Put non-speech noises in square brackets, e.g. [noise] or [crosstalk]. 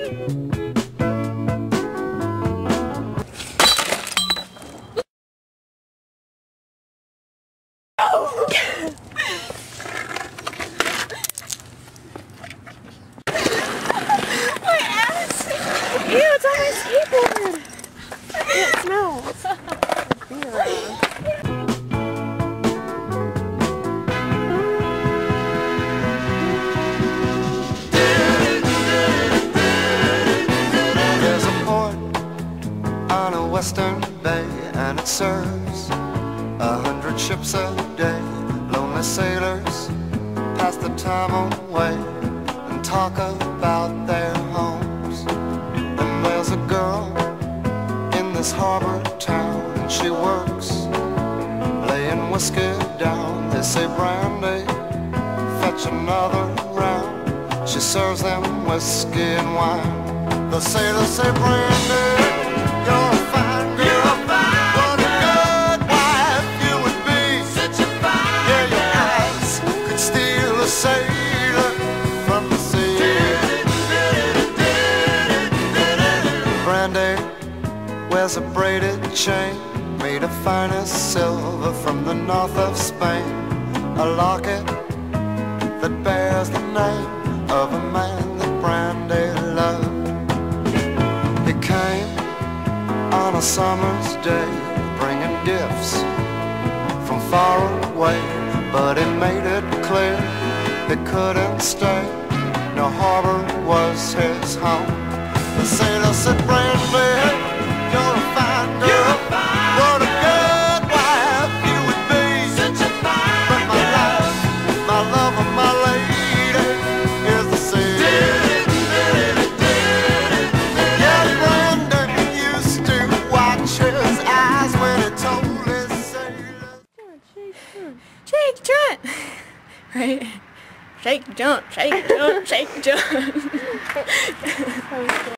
Ew, [laughs] on a western bay and it serves a hundred ships a day. Lonely sailors pass the time away and talk about their homes. And there's a girl in this harbor town and she works laying whiskey down. They say brandy, fetch another round. She serves them whiskey and wine. The sailors say, Brandy, wears a braided chain made of finest silver from the north of Spain. A locket that bears the name of a man that Brandy loved. He came on a summer's day, bringing gifts from far away, but he made it clear he couldn't stay. No harbor was his home. The sailor said, Brandy, Shake, Junt. [laughs] Right? Shake, Junt, shake, Junt, shake, Junt. [laughs]